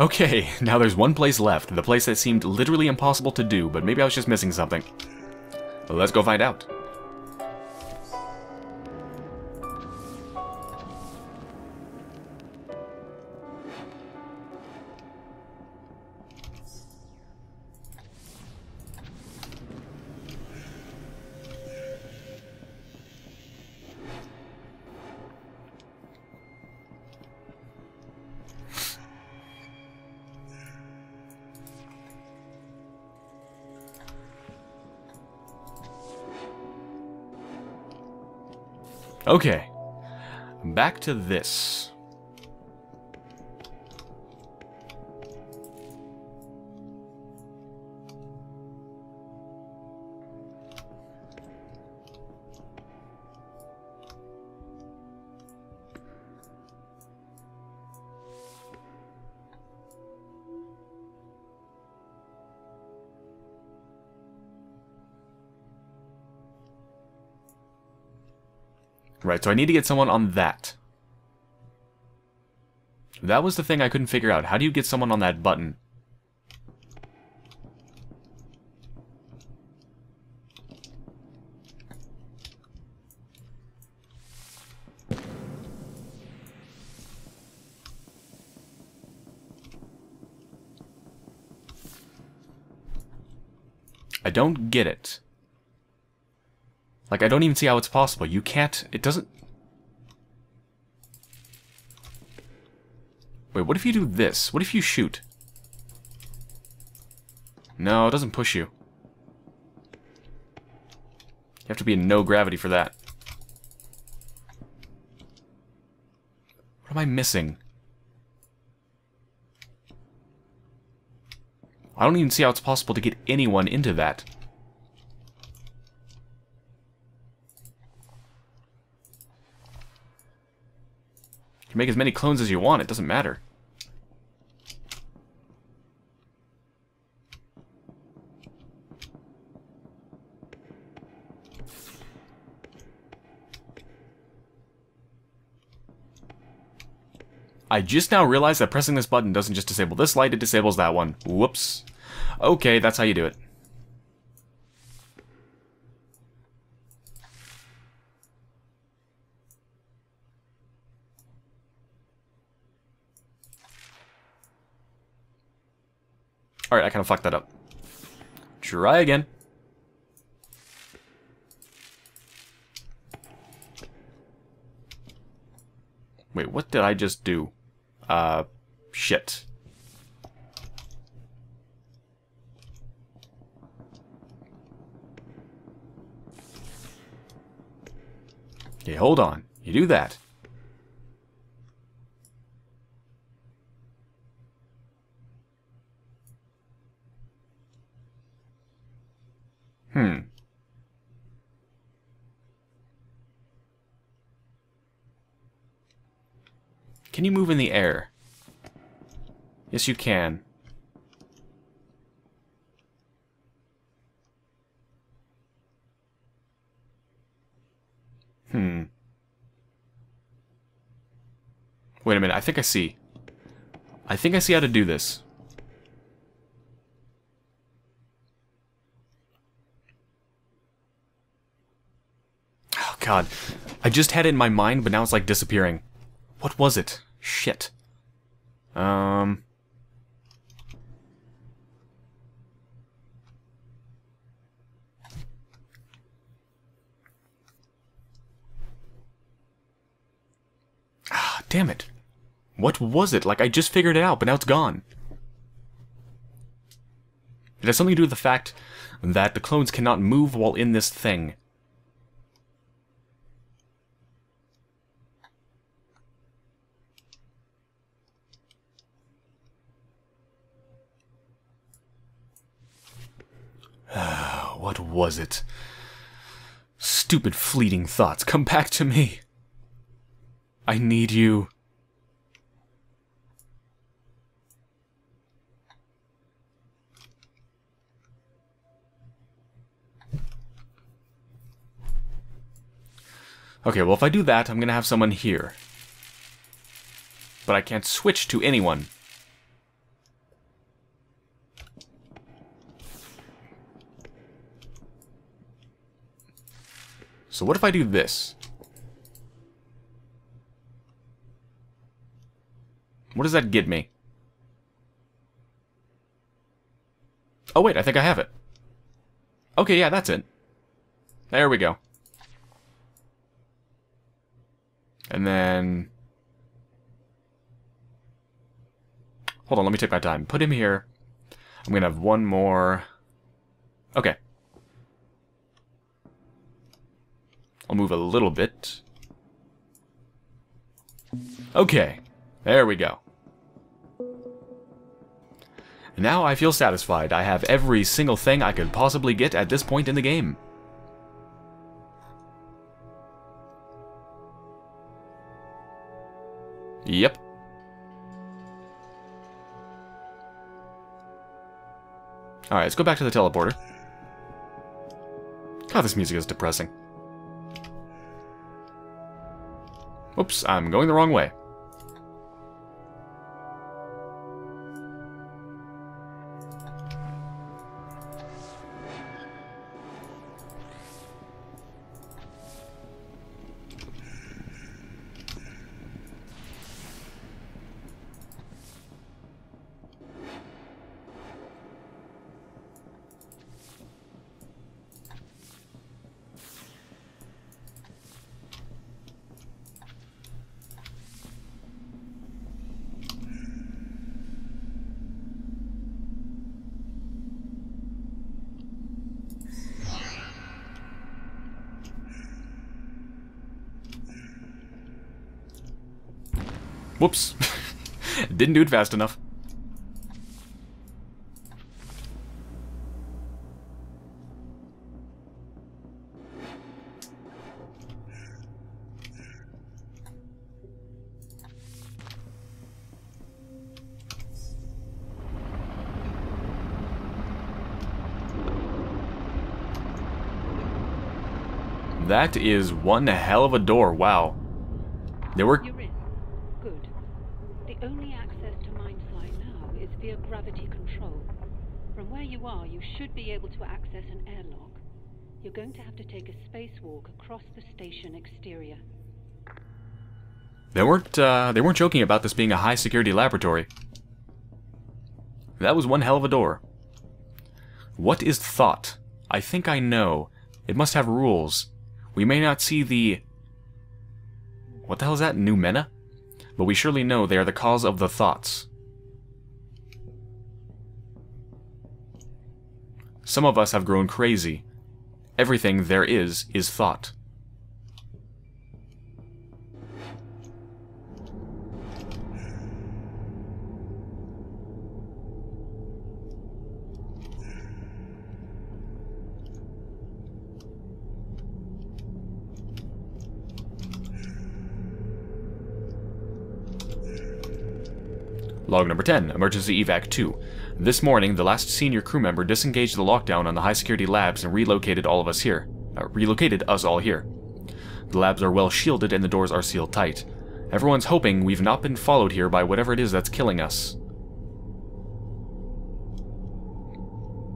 Okay, now there's one place left, the place that seemed literally impossible to do, but maybe I was just missing something. Let's go find out. Okay. Back to this. Right, so I need to get someone on that. That was the thing I couldn't figure out. How do you get someone on that button? I don't get it. Like, I don't even see how it's possible. You can't... It doesn't... Wait, what if you do this? What if you shoot? No, it doesn't push you. You have to be in no gravity for that. What am I missing? I don't even see how it's possible to get anyone into that. Make as many clones as you want, it doesn't matter. I just now realized that pressing this button doesn't just disable this light, it disables that one. Whoops. Okay, that's how you do it. Alright, I kind of fucked that up. Try again. Wait, what did I just do? Uh, shit. Okay, hold on. You do that. Hmm. Can you move in the air? Yes, you can. Hmm. Wait a minute, I think I see. I think I see how to do this. Oh god. I just had it in my mind, but now it's like disappearing. What was it? Shit. Um... Ah, damn it. What was it? Like, I just figured it out, but now it's gone. It has something to do with the fact that the clones cannot move while in this thing. What was it? Stupid fleeting thoughts, come back to me. I need you. Okay, well if I do that, I'm gonna have someone here. But I can't switch to anyone. So what if I do this? What does that get me? Oh wait, I think I have it. Okay, yeah, that's it. There we go. And then... Hold on, let me take my time. Put him here. I'm to have one more... Okay. I'll move a little bit. Okay. There we go. Now I feel satisfied. I have every single thing I could possibly get at this point in the game. Yep. Alright, let's go back to the teleporter. God, this music is depressing. Oops, I'm going the wrong way. Whoops. Didn't do it fast enough. That is one hell of a door, wow. There were only access to Mind Science now is via gravity control. From where you are, you should be able to access an airlock. You're going to have to take a spacewalk across the station exterior. They weren't, uh, they weren't joking about this being a high-security laboratory. That was one hell of a door. What is thought? I think I know. It must have rules. We may not see the... What the hell is that? Noumena? But we surely know they are the cause of the thoughts. Some of us have grown crazy. Everything there is is thought. Log number 10, Emergency Evac 2. This morning, the last senior crew member disengaged the lockdown on the high-security labs and relocated all of us here. Uh, relocated us all here. The labs are well shielded and the doors are sealed tight. Everyone's hoping we've not been followed here by whatever it is that's killing us.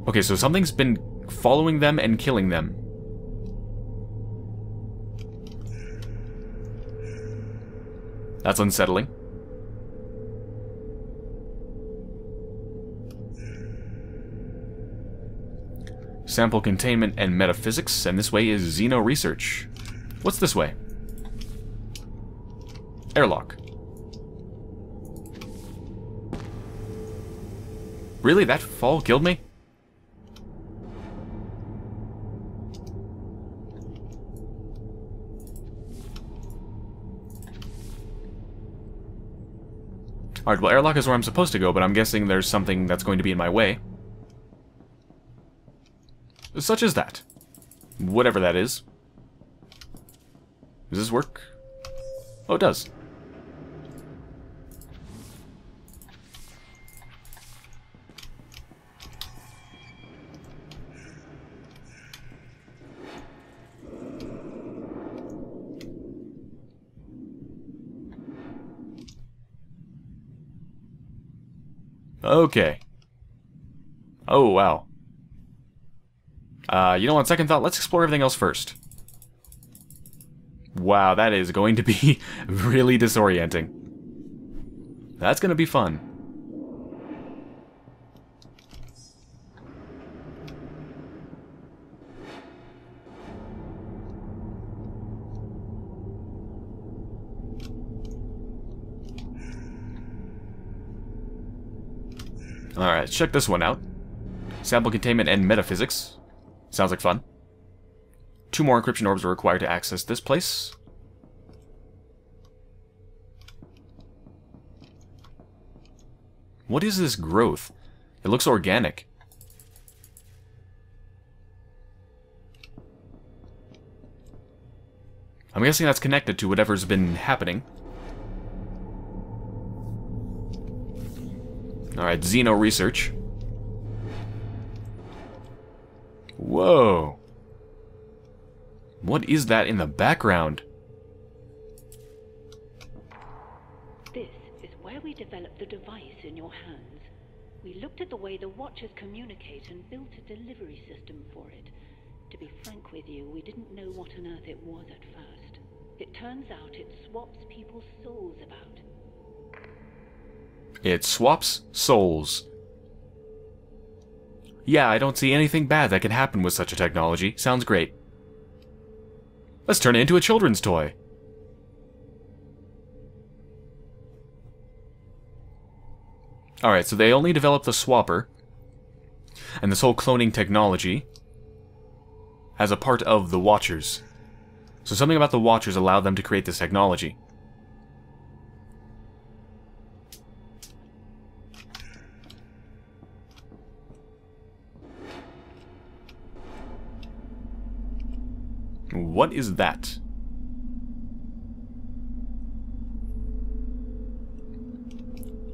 Okay, so something's been following them and killing them. That's unsettling. Sample containment and metaphysics, and this way is Xeno research. What's this way? Airlock. Really? That fall killed me? Alright, well airlock is where I'm supposed to go, but I'm guessing there's something that's going to be in my way. Such as that. Whatever that is. Does this work? Oh, it does. Okay. Oh, wow. Uh, you know, on second thought, let's explore everything else first. Wow, that is going to be really disorienting. That's going to be fun. Alright, check this one out. Sample containment and metaphysics. Sounds like fun. Two more encryption orbs are required to access this place. What is this growth? It looks organic. I'm guessing that's connected to whatever's been happening. Alright, Xeno research. Whoa. What is that in the background? This is where we developed the device in your hands. We looked at the way the Watchers communicate and built a delivery system for it. To be frank with you, we didn't know what on earth it was at first. It turns out it swaps people's souls about. It swaps souls. Yeah, I don't see anything bad that can happen with such a technology. Sounds great. Let's turn it into a children's toy. Alright, so they only developed the swapper and this whole cloning technology as a part of the Watchers. So something about the Watchers allowed them to create this technology. What is that?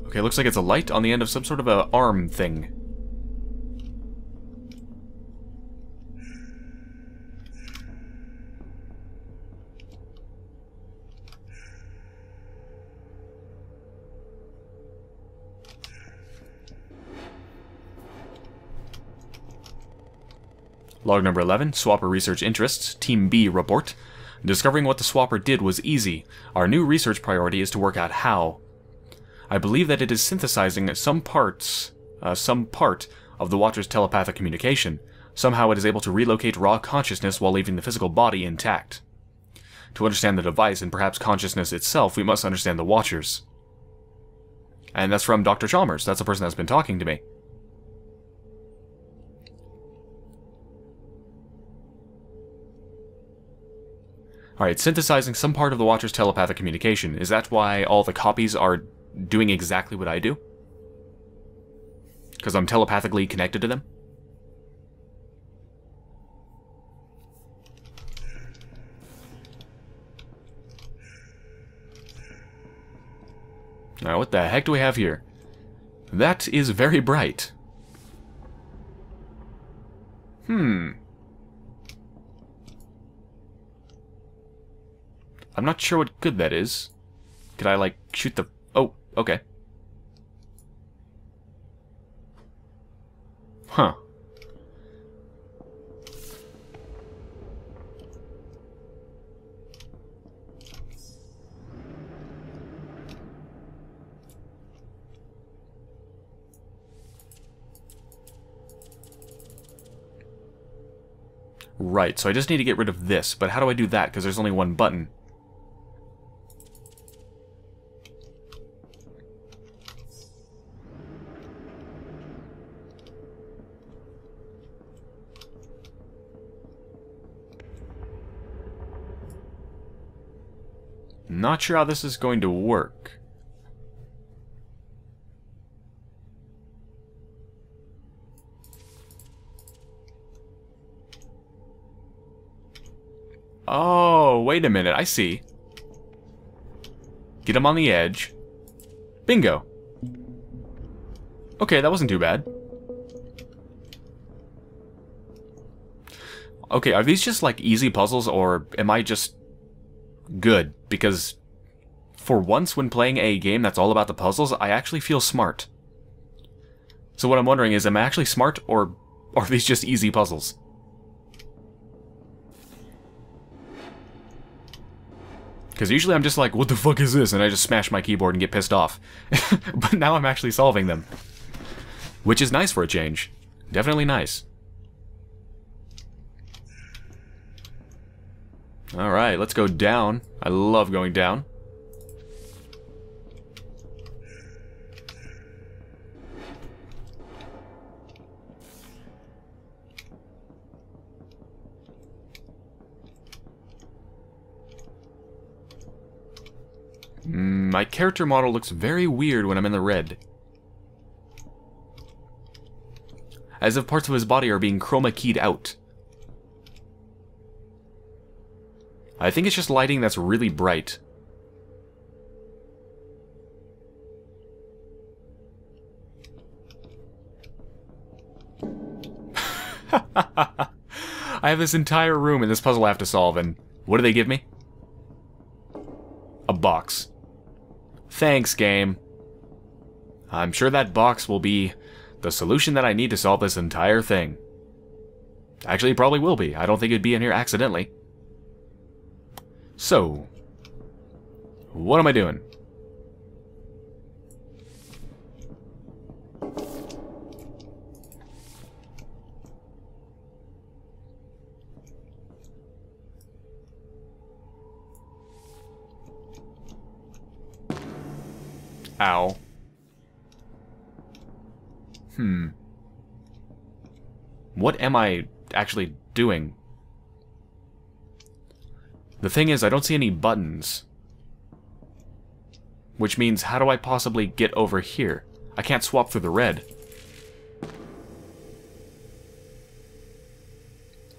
Okay, looks like it's a light on the end of some sort of a arm thing. Log number 11, Swapper Research Interests, Team B report. Discovering what the Swapper did was easy. Our new research priority is to work out how. I believe that it is synthesizing some parts, uh, some part of the Watcher's telepathic communication. Somehow it is able to relocate raw consciousness while leaving the physical body intact. To understand the device and perhaps consciousness itself, we must understand the Watchers. And that's from Dr. Chalmers. That's the person that's been talking to me. Alright, synthesizing some part of the Watcher's telepathic communication. Is that why all the copies are doing exactly what I do? Because I'm telepathically connected to them? Now, what the heck do we have here? That is very bright. Hmm. I'm not sure what good that is. Could I, like, shoot the... Oh, okay. Huh. Right, so I just need to get rid of this, but how do I do that? Because there's only one button. Not sure how this is going to work. Oh, wait a minute, I see. Get him on the edge. Bingo. Okay, that wasn't too bad. Okay, are these just like easy puzzles or am I just good? Because for once when playing a game that's all about the puzzles, I actually feel smart. So what I'm wondering is, am I actually smart or are these just easy puzzles? Because usually I'm just like, what the fuck is this? And I just smash my keyboard and get pissed off. but now I'm actually solving them. Which is nice for a change. Definitely nice. Alright, let's go down. I love going down. Mm, my character model looks very weird when I'm in the red. As if parts of his body are being chroma keyed out. I think it's just lighting that's really bright. I have this entire room in this puzzle I have to solve, and what do they give me? A box. Thanks, game. I'm sure that box will be the solution that I need to solve this entire thing. Actually, it probably will be. I don't think it'd be in here accidentally. So, what am I doing? Ow. Hmm. What am I actually doing? The thing is, I don't see any buttons. Which means, how do I possibly get over here? I can't swap through the red.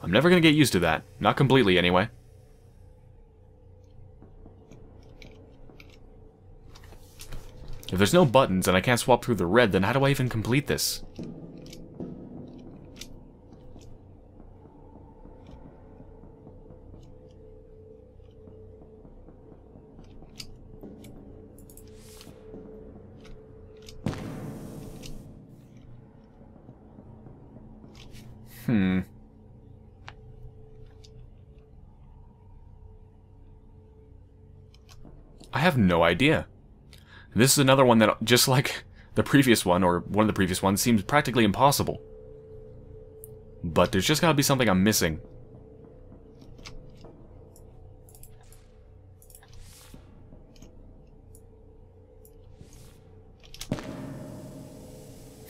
I'm never to get used to that. Not completely, anyway. If there's no buttons and I can't swap through the red, then how do I even complete this? Hmm. I have no idea. This is another one that, just like the previous one, or one of the previous ones, seems practically impossible. But there's just gotta be something I'm missing.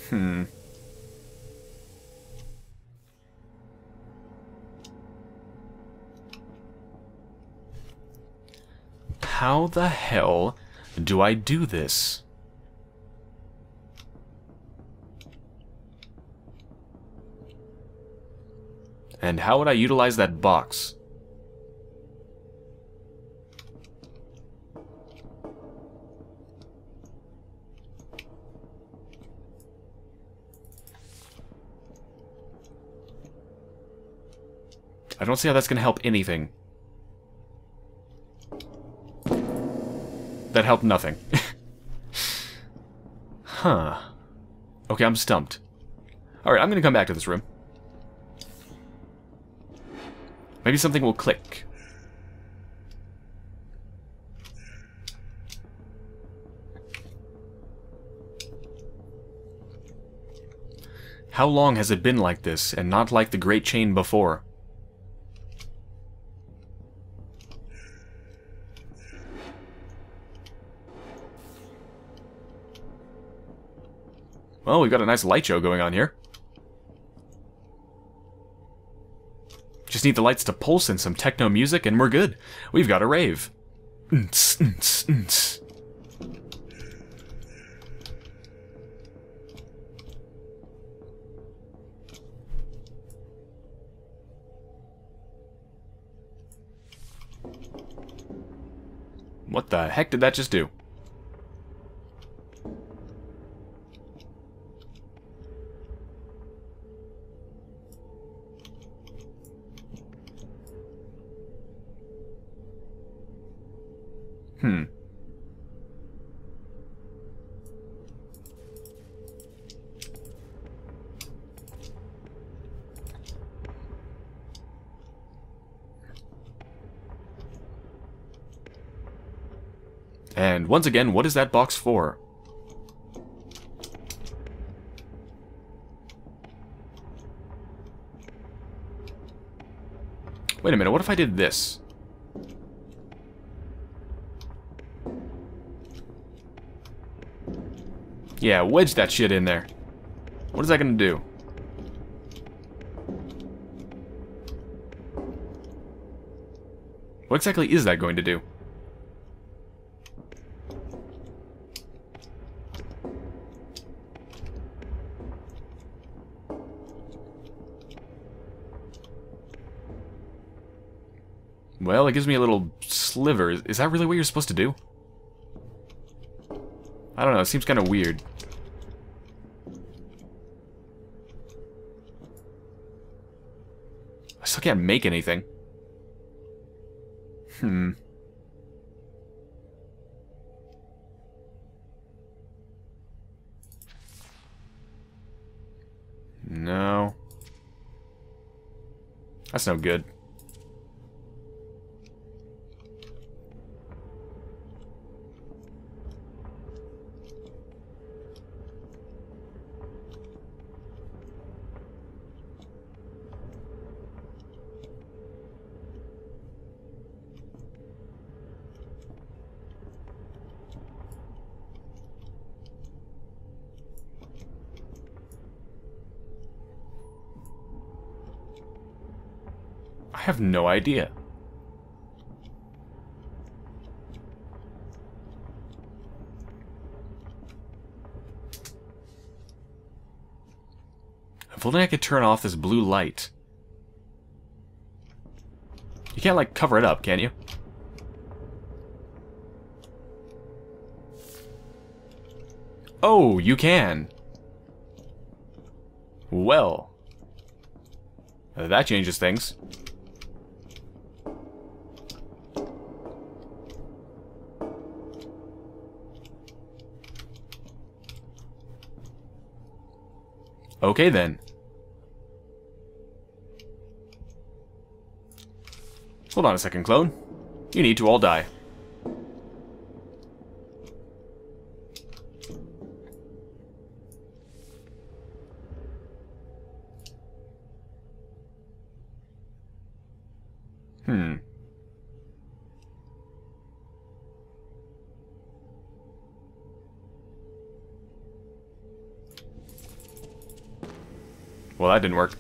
Hmm. How the hell do I do this? And how would I utilize that box? I don't see how that's going to help anything. That helped nothing. huh. Okay, I'm stumped. Alright, I'm gonna come back to this room. Maybe something will click. How long has it been like this, and not like the Great Chain before? Well, we've got a nice light show going on here. Just need the lights to pulse and some techno music and we're good. We've got a rave. What the heck did that just do? Hmm. And once again, what is that box for? Wait a minute, what if I did this? Yeah, wedge that shit in there. What is that gonna do? What exactly is that going to do? Well, it gives me a little sliver. Is that really what you're supposed to do? I don't know, it seems kind of weird. I still can't make anything. Hmm. No. That's no good. Have no idea. If only I could turn off this blue light. You can't, like, cover it up, can you? Oh, you can. Well. That changes things. Okay then. Hold on a second, clone. You need to all die. That didn't work.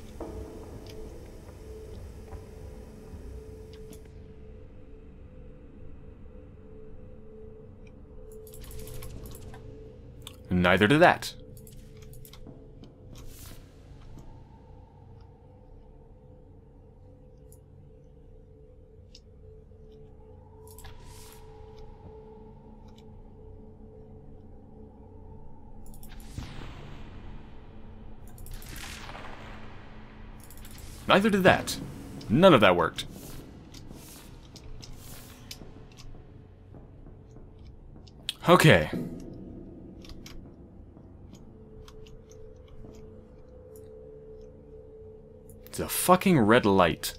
Neither did that. Neither did that. None of that worked. Okay. It's a fucking red light.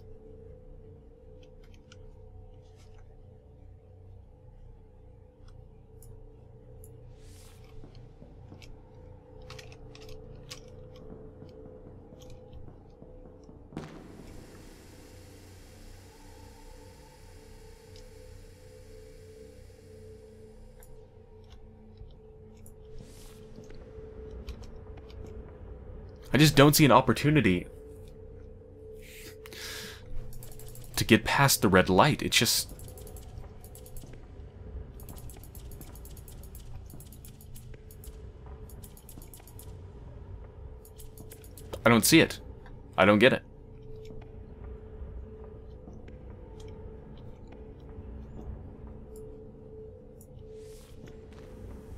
I just don't see an opportunity to get past the red light. It's just... I don't see it. I don't get it.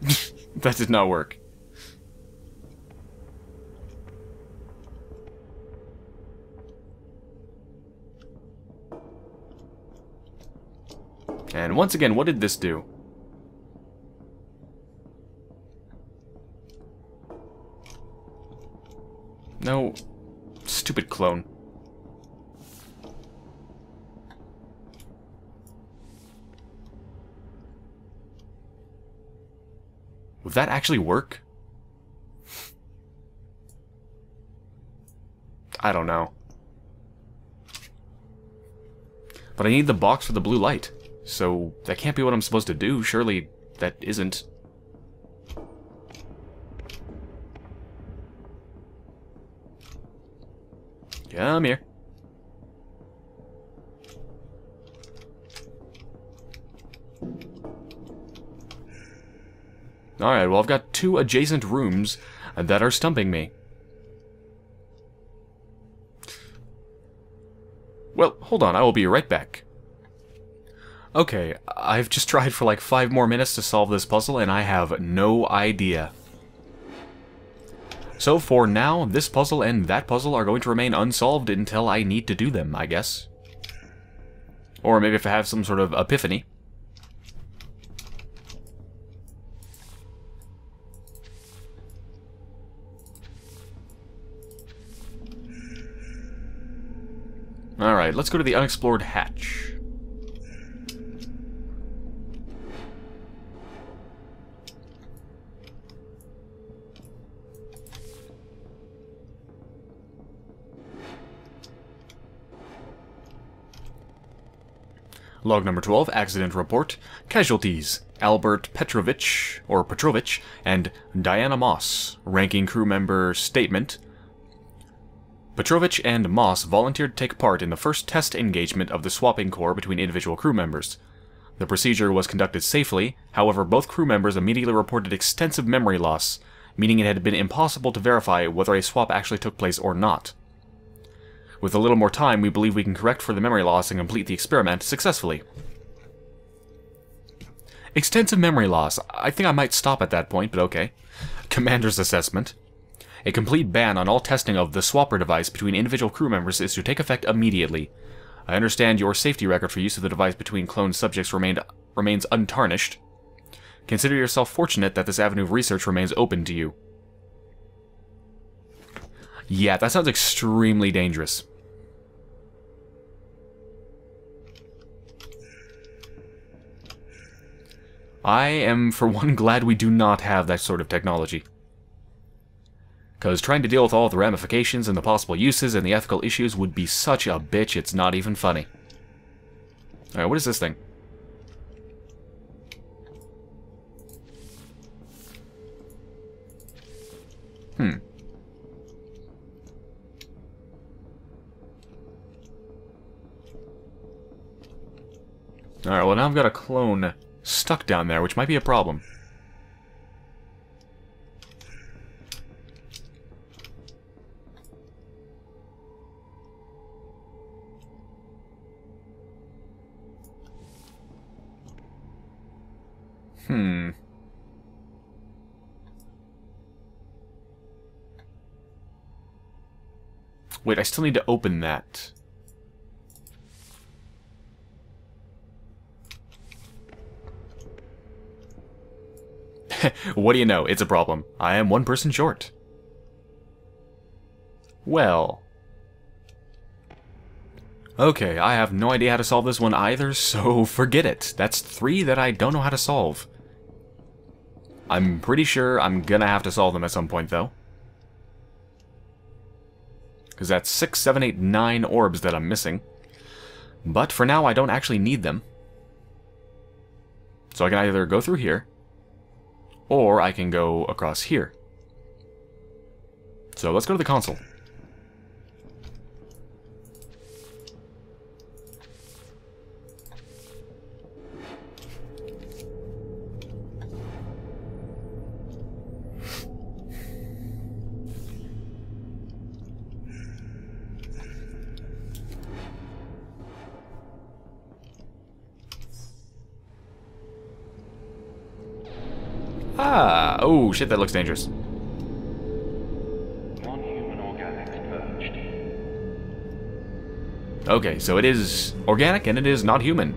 that did not work. And once again, what did this do? No. Stupid clone. Would that actually work? I don't know. But I need the box for the blue light. So that can't be what I'm supposed to do. Surely that isn't. Come here. Alright, well I've got two adjacent rooms that are stumping me. Well, hold on, I will be right back. Okay, I've just tried for like five more minutes to solve this puzzle and I have no idea. So for now, this puzzle and that puzzle are going to remain unsolved until I need to do them, I guess. Or maybe if I have some sort of epiphany. Alright, let's go to the unexplored hatch. Log number 12, accident report. Casualties, Albert Petrovich, or Petrovich, and Diana Moss. Ranking crew member statement. Petrovich and Moss volunteered to take part in the first test engagement of the swapping core between individual crew members. The procedure was conducted safely, however both crew members immediately reported extensive memory loss, meaning it had been impossible to verify whether a swap actually took place or not. With a little more time, we believe we can correct for the memory loss and complete the experiment successfully. Extensive memory loss. I think I might stop at that point, but okay. Commander's assessment. A complete ban on all testing of the swapper device between individual crew members is to take effect immediately. I understand your safety record for use of the device between cloned subjects remained, remains untarnished. Consider yourself fortunate that this avenue of research remains open to you. Yeah, that sounds extremely dangerous. I am, for one, glad we do not have that sort of technology. Because trying to deal with all the ramifications and the possible uses and the ethical issues would be such a bitch, it's not even funny. Alright, what is this thing? Hmm. Alright, well now I've got a clone stuck down there, which might be a problem. Hmm. Wait, I still need to open that. what do you know? It's a problem. I am one person short. Well. Okay, I have no idea how to solve this one either, so forget it. That's three that I don't know how to solve. I'm pretty sure I'm gonna have to solve them at some point, though. Because that's six, seven, eight, nine orbs that I'm missing. But for now, I don't actually need them. So I can either go through here, or I can go across here. So let's go to the console. Oh shit, that looks dangerous. Non-human organics purged. Okay, so it is organic and it is not human.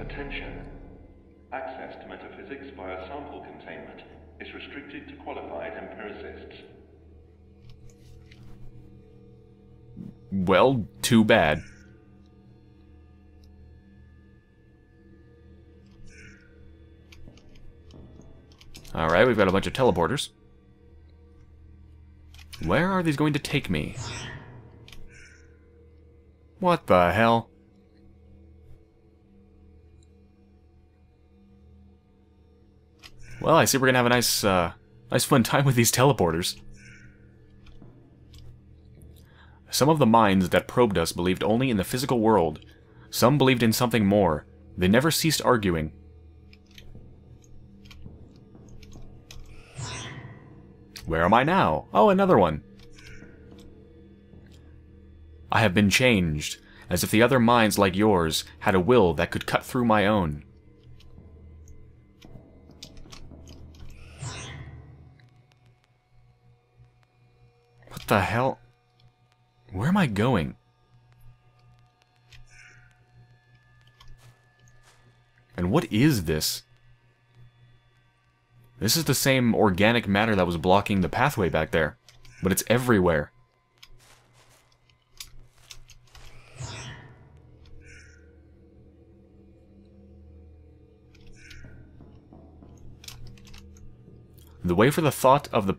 Attention. Access to metaphysics via sample containment is restricted to qualified empiricists. Well, too bad. Alright, we've got a bunch of teleporters. Where are these going to take me? What the hell? Well, I see we're gonna have a nice, uh, nice fun time with these teleporters. Some of the minds that probed us believed only in the physical world. Some believed in something more. They never ceased arguing. Where am I now? Oh, another one. I have been changed, as if the other minds like yours had a will that could cut through my own. What the hell? Where am I going? And what is this? This is the same organic matter that was blocking the pathway back there, but it's everywhere. The way for the thought of the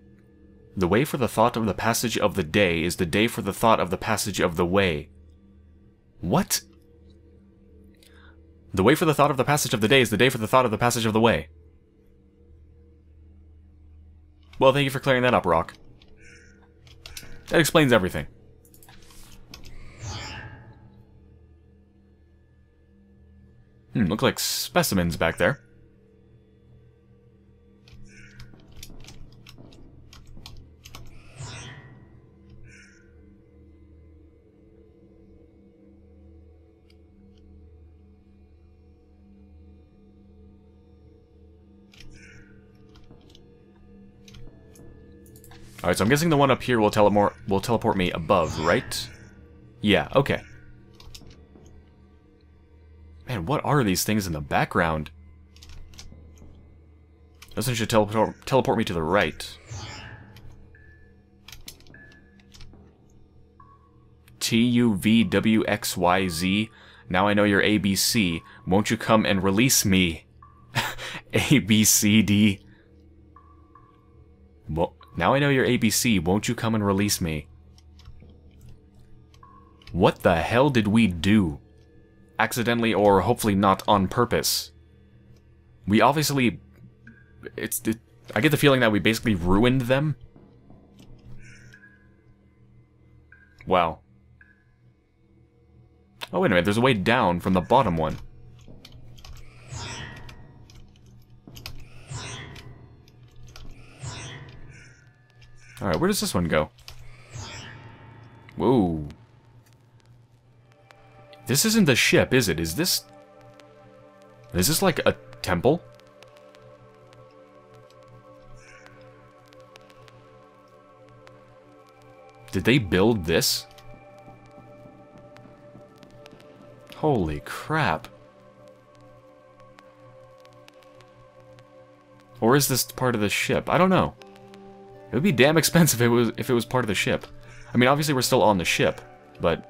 the way for the thought of the passage of the day is the day for the thought of the passage of the way. What? The way for the thought of the passage of the day is the day for the thought of the passage of the way. Well, thank you for clearing that up, Rock. That explains everything. Hmm, look like specimens back there. Alright, so I'm guessing the one up here will, teleport will teleport me above, right? Yeah, okay. Man, what are these things in the background? This one should teleport, teleport me to the right. T-U-V-W-X-Y-Z. Now I know your ABC. Won't you come and release me? A, B, C, D. Well, now I know your ABC, won't you come and release me? What the hell did we do? Accidentally or hopefully not on purpose. We obviously... It's... It, I get the feeling that we basically ruined them. Wow. Oh, wait a minute, there's a way down from the bottom one. Alright, where does this one go? Whoa. This isn't the ship, is it? Is this... Is this like a temple? Did they build this? Holy crap. Or is this part of the ship? I don't know. It would be damn expensive if it was if it was part of the ship. I mean, obviously we're still on the ship, but...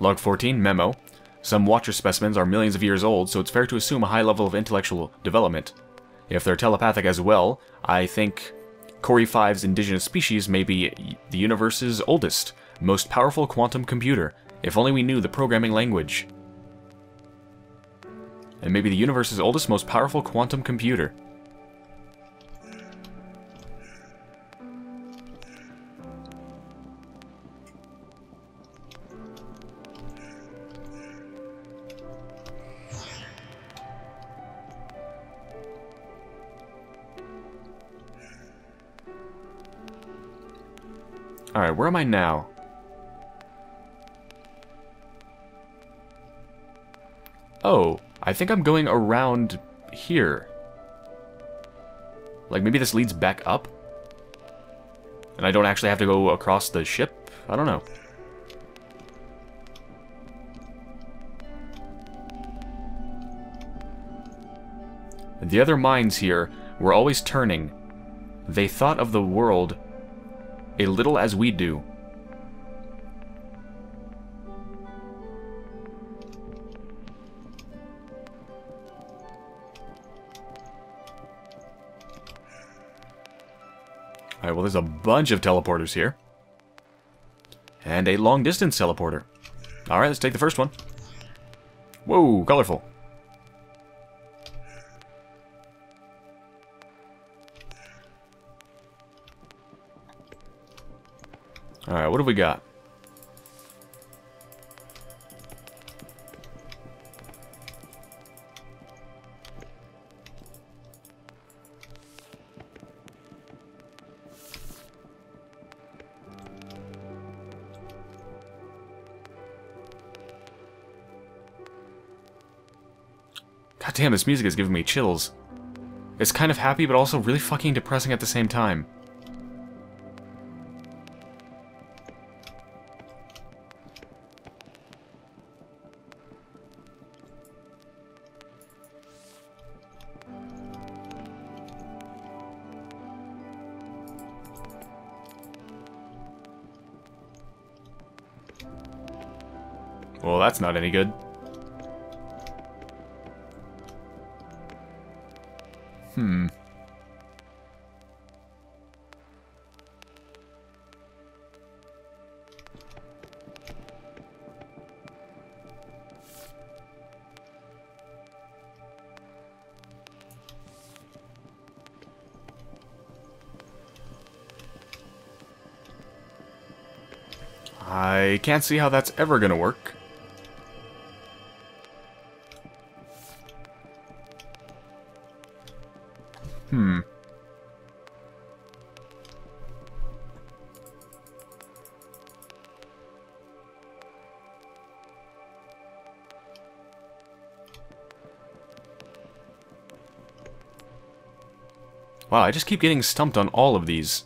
Log 14, memo. Some Watcher specimens are millions of years old, so it's fair to assume a high level of intellectual development. If they're telepathic as well, I think Chori 5's indigenous species may be the universe's oldest, most powerful quantum computer, if only we knew the programming language and maybe the universe's oldest, most powerful quantum computer. Alright, where am I now? Oh, I think I'm going around here. Like, maybe this leads back up? And I don't actually have to go across the ship? I don't know. The other minds here were always turning. They thought of the world a little as we do. Alright, well there's a bunch of teleporters here. And a long-distance teleporter. Alright, let's take the first one. Whoa, colorful. Alright, what have we got? Damn, this music is giving me chills. It's kind of happy, but also really fucking depressing at the same time. Well, that's not any good. Can't see how that's ever gonna work. Hmm. Wow, I just keep getting stumped on all of these.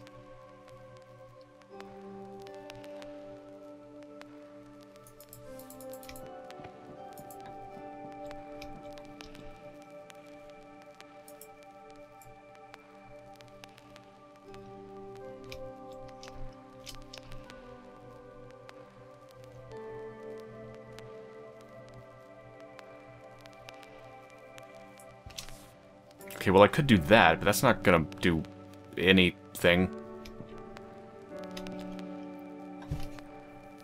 Well I could do that, but that's not gonna do anything.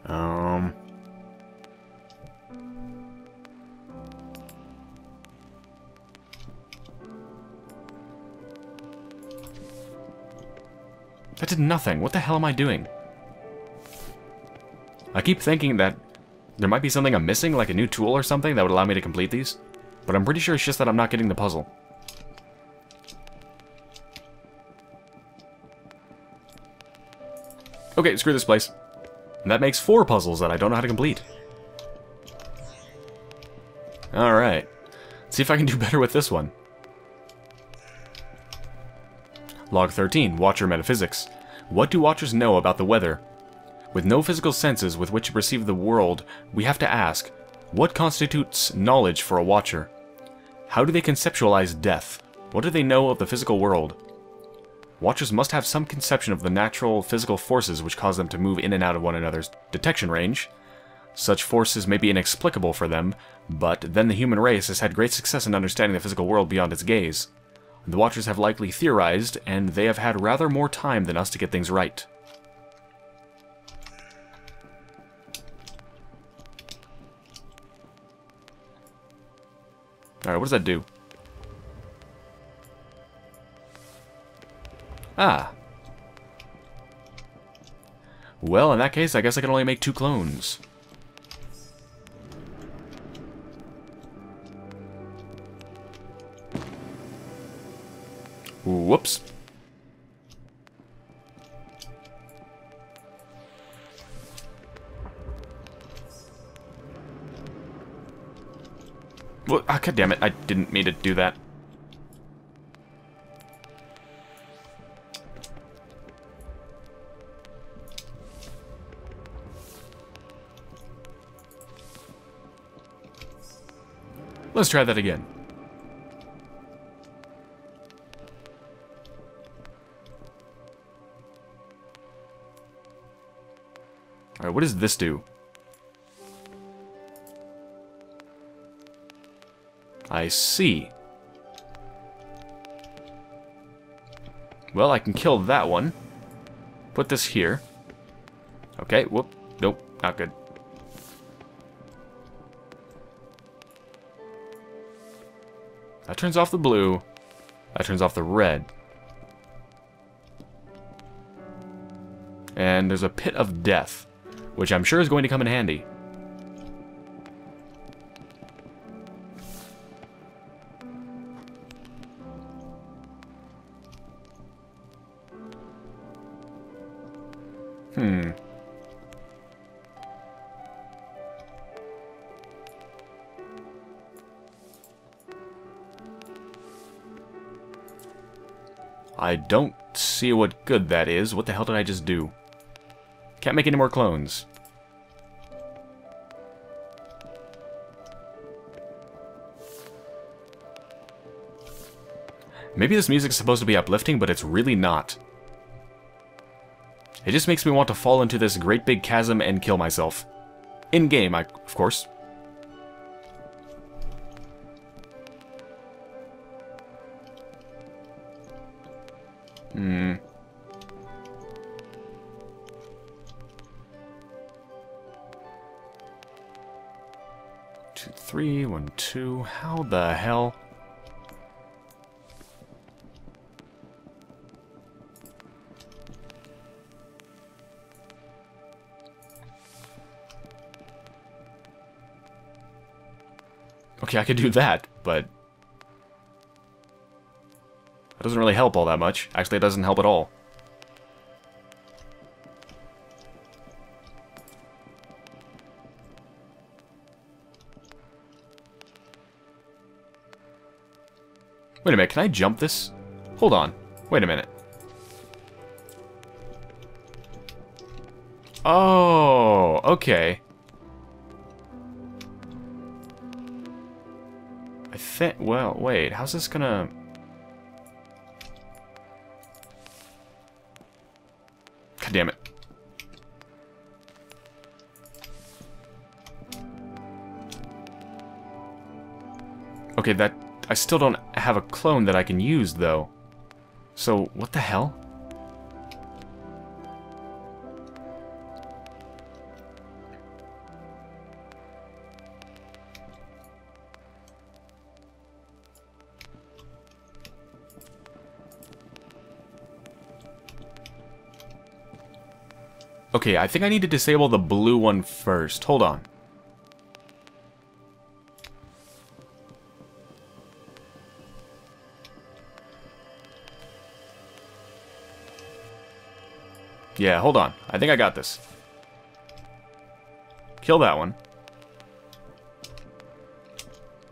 Um... That did nothing. What the hell am I doing? I keep thinking that there might be something I'm missing, like a new tool or something that would allow me to complete these. But I'm pretty sure it's just that I'm not getting the puzzle. Okay, screw this place. That makes four puzzles that I don't know how to complete. Alright. See if I can do better with this one. Log 13, Watcher Metaphysics. What do Watchers know about the weather? With no physical senses with which to perceive the world, we have to ask, what constitutes knowledge for a Watcher? How do they conceptualize death? What do they know of the physical world? Watchers must have some conception of the natural physical forces which cause them to move in and out of one another's detection range. Such forces may be inexplicable for them, but then the human race has had great success in understanding the physical world beyond its gaze. The Watchers have likely theorized, and they have had rather more time than us to get things right. Alright, what does that do? Ah. Well, in that case, I guess I can only make two clones. Whoops. Well, ah, God damn it, I didn't mean to do that. Let's try that again. Alright, what does this do? I see. Well, I can kill that one. Put this here. Okay, whoop. Nope, not good. Turns off the blue. That turns off the red. And there's a pit of death, which I'm sure is going to come in handy. I don't see what good that is. What the hell did I just do? Can't make any more clones. Maybe this music is supposed to be uplifting, but it's really not. It just makes me want to fall into this great big chasm and kill myself. In-game, I of course. Hmm. Two, three, one, two. How the hell? Okay, I could do that, but... That doesn't really help all that much. Actually, it doesn't help at all. Wait a minute, can I jump this? Hold on. Wait a minute. Oh, okay. I think, well, wait, how's this gonna... Okay, that... I still don't have a clone that I can use, though. So, what the hell? Okay, I think I need to disable the blue one first. Hold on. Yeah, hold on. I think I got this. Kill that one.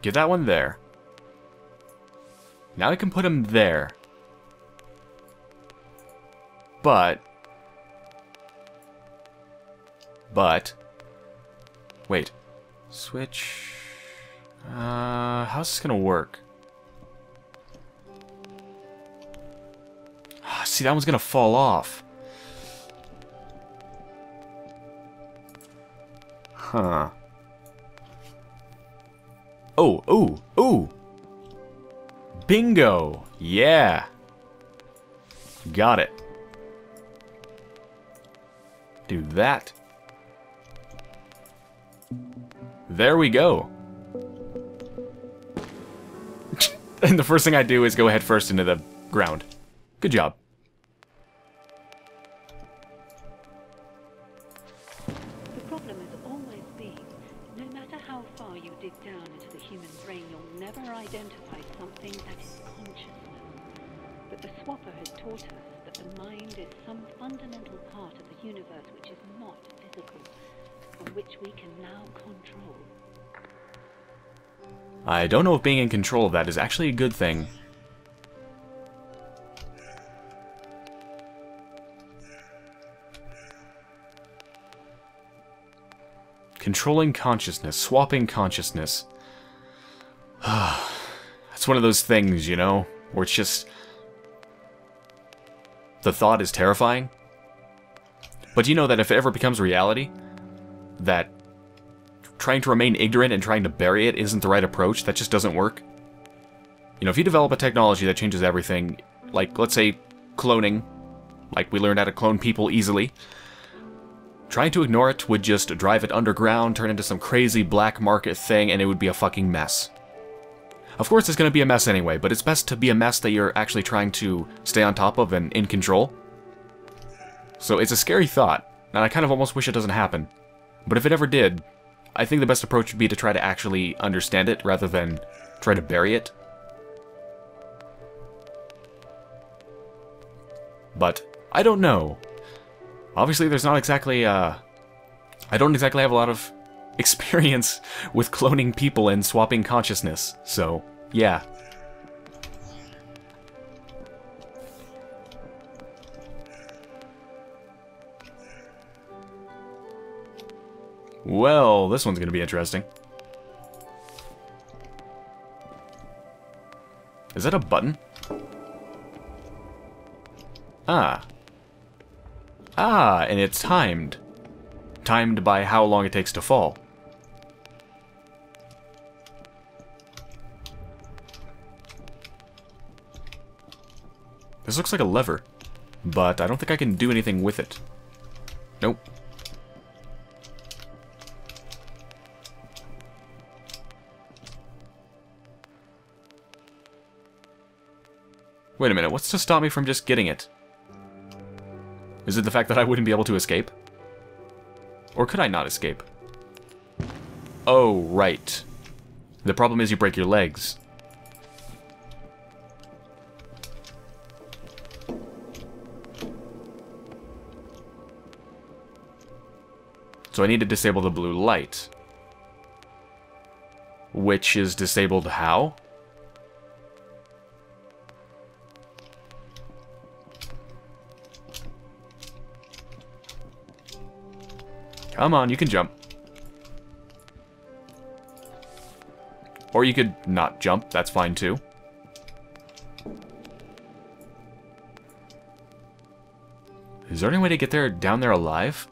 Get that one there. Now I can put him there. But... But... Wait. Switch... Uh, how's this gonna work? See, that one's gonna fall off. Huh. Oh, oh, oh! Bingo! Yeah! Got it. Do that. There we go. and the first thing I do is go head first into the ground. Good job. Don't know if being in control of that is actually a good thing. Controlling consciousness, swapping consciousness. That's one of those things, you know, where it's just... The thought is terrifying. But you know that if it ever becomes reality, that trying to remain ignorant and trying to bury it isn't the right approach, that just doesn't work. You know, if you develop a technology that changes everything, like, let's say, cloning, like we learned how to clone people easily. Trying to ignore it would just drive it underground, turn into some crazy black market thing, and it would be a fucking mess. Of course, it's going to be a mess anyway, but it's best to be a mess that you're actually trying to stay on top of and in control. So it's a scary thought, and I kind of almost wish it doesn't happen. But if it ever did, I think the best approach would be to try to actually understand it rather than try to bury it. But I don't know. Obviously, there's not exactly, uh... I don't exactly have a lot of experience with cloning people and swapping consciousness, so, yeah. Well, this one's gonna be interesting. Is that a button? Ah. Ah, and it's timed. Timed by how long it takes to fall. This looks like a lever, but I don't think I can do anything with it. Nope. Wait a minute, what's to stop me from just getting it? Is it the fact that I wouldn't be able to escape? Or could I not escape? Oh, right. The problem is you break your legs. So I need to disable the blue light. Which is disabled how? Come on, you can jump. Or you could not jump, that's fine too. Is there any way to get there down there alive?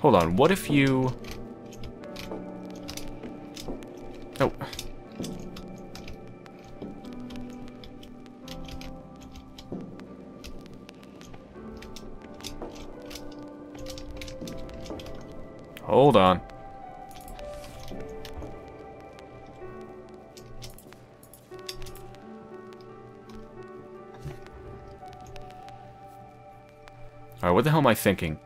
Hold on, what if you... I thinking?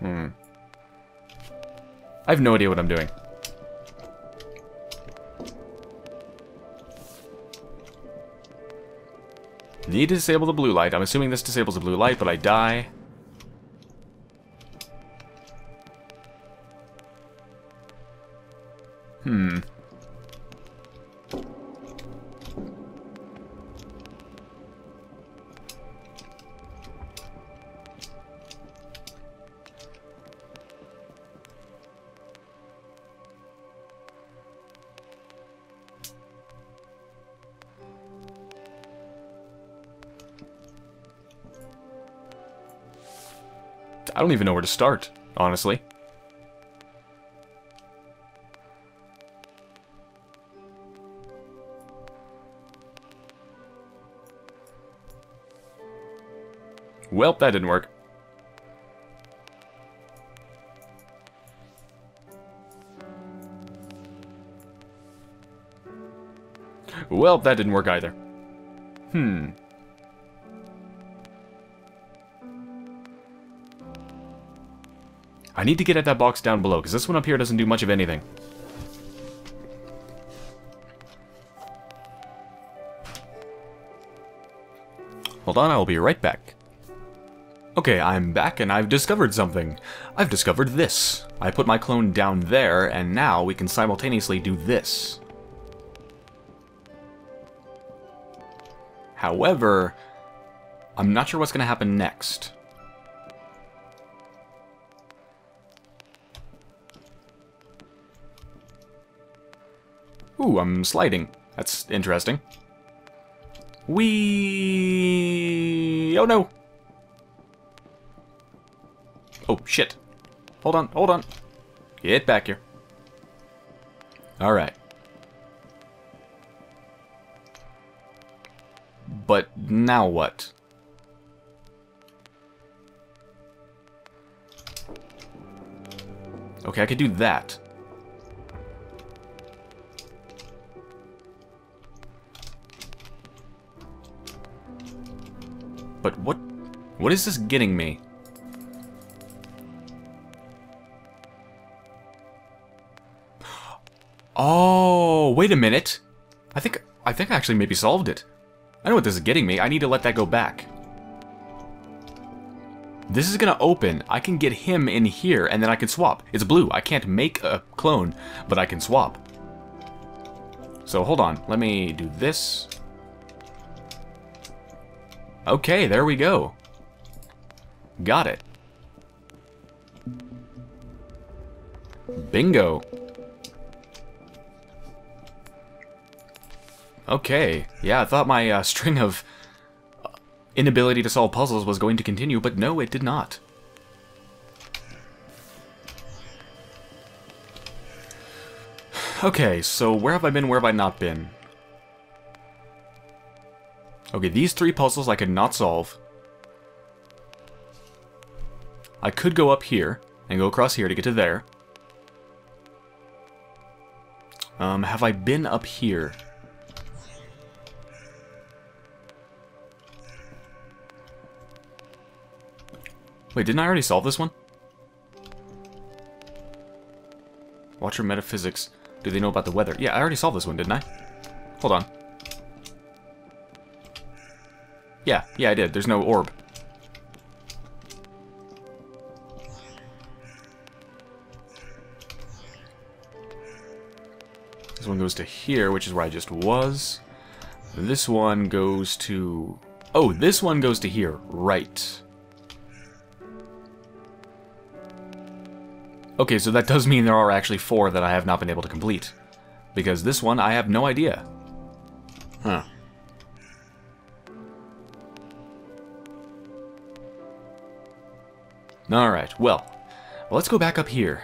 Hmm. I have no idea what I'm doing. Need to disable the blue light. I'm assuming this disables the blue light, but I die. Don't even know where to start, honestly. Welp, that didn't work. Well, that didn't work either. Hmm. I need to get at that box down below, because this one up here doesn't do much of anything. Hold on, I'll be right back. Okay, I'm back and I've discovered something. I've discovered this. I put my clone down there, and now we can simultaneously do this. However, I'm not sure what's going to happen next. Ooh, I'm sliding. That's interesting. We. Oh no! Oh, shit. Hold on, hold on. Get back here. Alright. But now what? Okay, I could do that. But what... What is this getting me? Oh, wait a minute. I think I think I actually maybe solved it. I know what this is getting me. I need to let that go back. This is gonna open. I can get him in here, and then I can swap. It's blue. I can't make a clone, but I can swap. So hold on. Let me do this. Okay, there we go. Got it. Bingo. Okay, yeah, I thought my uh, string of uh, inability to solve puzzles was going to continue, but no, it did not. Okay, so where have I been, where have I not been? Okay, these three puzzles I could not solve. I could go up here, and go across here to get to there. Um, have I been up here? Wait, didn't I already solve this one? Watcher metaphysics. Do they know about the weather? Yeah, I already solved this one, didn't I? Hold on. Yeah, yeah, I did. There's no orb. This one goes to here, which is where I just was. This one goes to... Oh, this one goes to here. Right. Okay, so that does mean there are actually four that I have not been able to complete. Because this one, I have no idea. Alright, well, let's go back up here.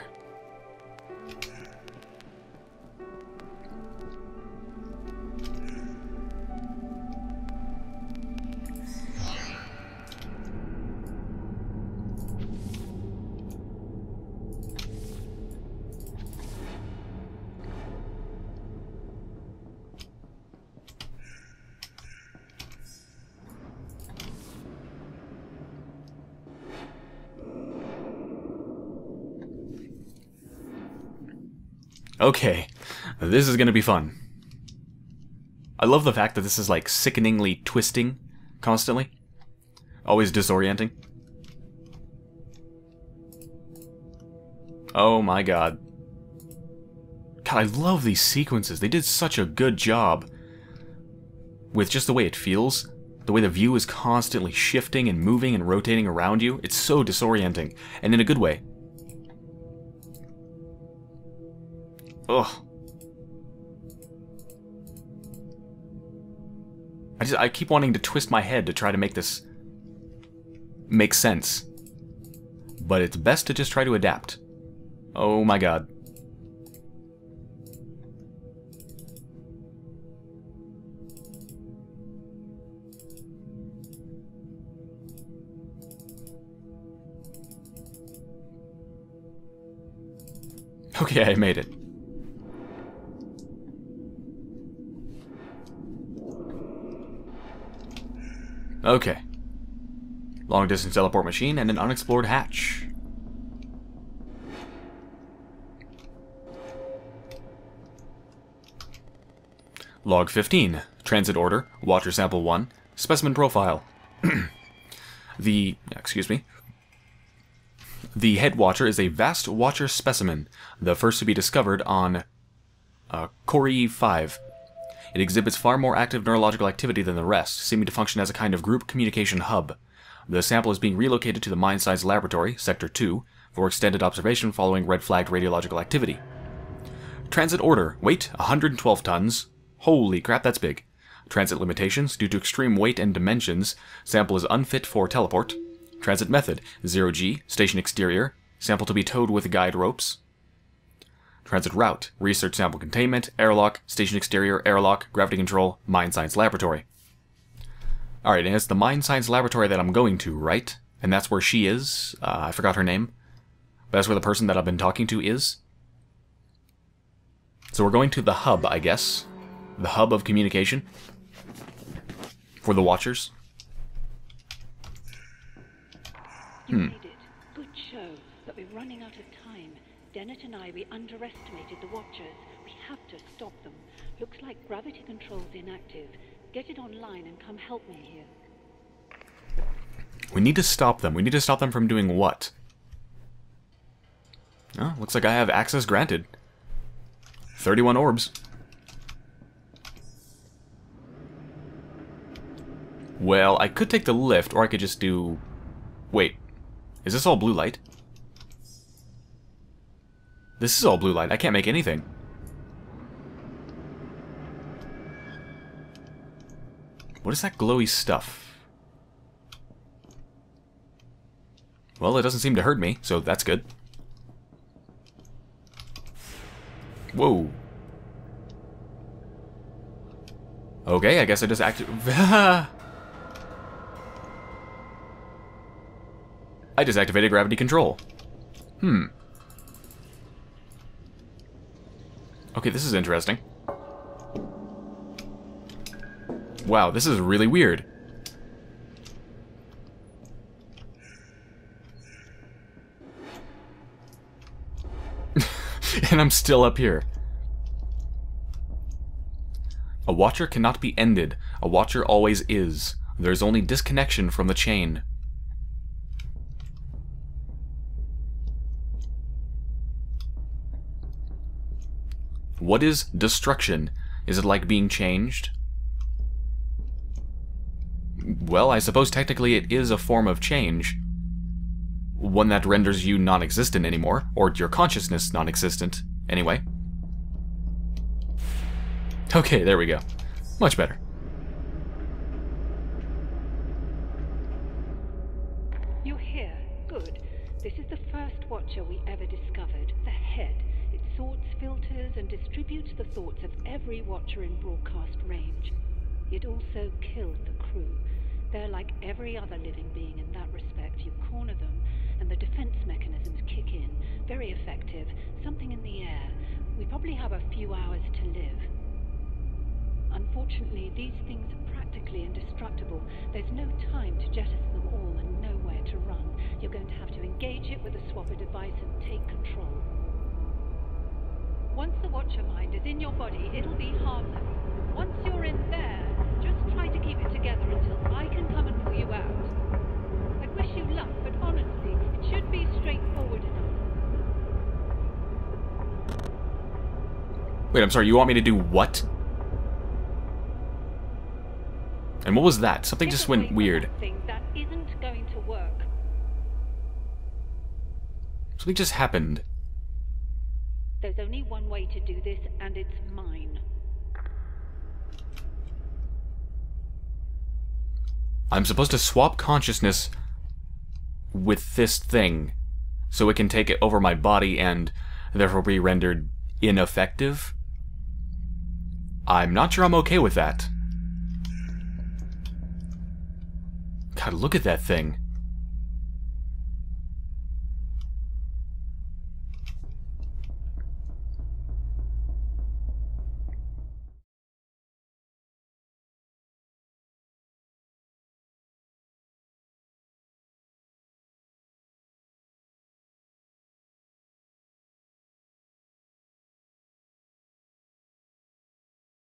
Okay, this is gonna be fun. I love the fact that this is like sickeningly twisting constantly. Always disorienting. Oh my god. God, I love these sequences. They did such a good job with just the way it feels. The way the view is constantly shifting and moving and rotating around you. It's so disorienting. And in a good way. Ugh. I just I keep wanting to twist my head to try to make this make sense. But it's best to just try to adapt. Oh my god. Okay, I made it. Okay. Long distance teleport machine and an unexplored hatch. Log 15. Transit order. Watcher sample 1. Specimen profile. the... excuse me. The head watcher is a vast watcher specimen, the first to be discovered on uh, Chori 5, it exhibits far more active neurological activity than the rest, seeming to function as a kind of group communication hub. The sample is being relocated to the Mind Science Laboratory, Sector 2, for extended observation following red-flagged radiological activity. Transit order, weight 112 tons. Holy crap, that's big. Transit limitations, due to extreme weight and dimensions, sample is unfit for teleport. Transit method 0G, station exterior, sample to be towed with guide ropes. Transit route, research sample containment, airlock, station exterior, airlock, gravity control, Mind Science laboratory. Alright, and it's the Mind Science laboratory that I'm going to, right? And that's where she is. Uh, I forgot her name. But that's where the person that I've been talking to is. So we're going to the hub, I guess. The hub of communication. For the Watchers. You Dennett and I, we underestimated the Watchers. We have to stop them. Looks like gravity control's inactive. Get it online and come help me here. We need to stop them. We need to stop them from doing what? Oh, looks like I have access granted. 31 orbs. Well, I could take the lift, or I could just do... Wait. Is this all blue light? This is all blue light. I can't make anything. What is that glowy stuff? Well, it doesn't seem to hurt me, so that's good. Whoa. Okay, I guess I just acted... I just activated gravity control. Hmm. Okay, this is interesting. Wow, this is really weird. and I'm still up here. A watcher cannot be ended. A watcher always is. There's only disconnection from the chain. What is destruction? Is it like being changed? Well, I suppose technically it is a form of change. One that renders you non-existent anymore, or your consciousness non-existent, anyway. Okay, there we go. Much better. You're here. Good. This is the first Watcher we ever discovered. The head. It sorts, filters, and distributes the thoughts of every Watcher in broadcast range. It also killed the crew. They're like every other living being in that respect. You corner them, and the defense mechanisms kick in. Very effective. Something in the air. We probably have a few hours to live. Unfortunately, these things are practically indestructible. There's no time to jettison them all and nowhere to run. You're going to have to engage it with a swapper device and take control. Once the Watcher mind is in your body, it'll be harmless. Once you're in there, just try to keep it together until I can come and pull you out. I wish you luck, but honestly, it should be straightforward enough. Wait, I'm sorry, you want me to do what? And what was that? Something Get just went weird. that that isn't going to work. Something just happened. There's only one way to do this, and it's mine. I'm supposed to swap consciousness with this thing so it can take it over my body and therefore be rendered ineffective? I'm not sure I'm okay with that. God, look at that thing.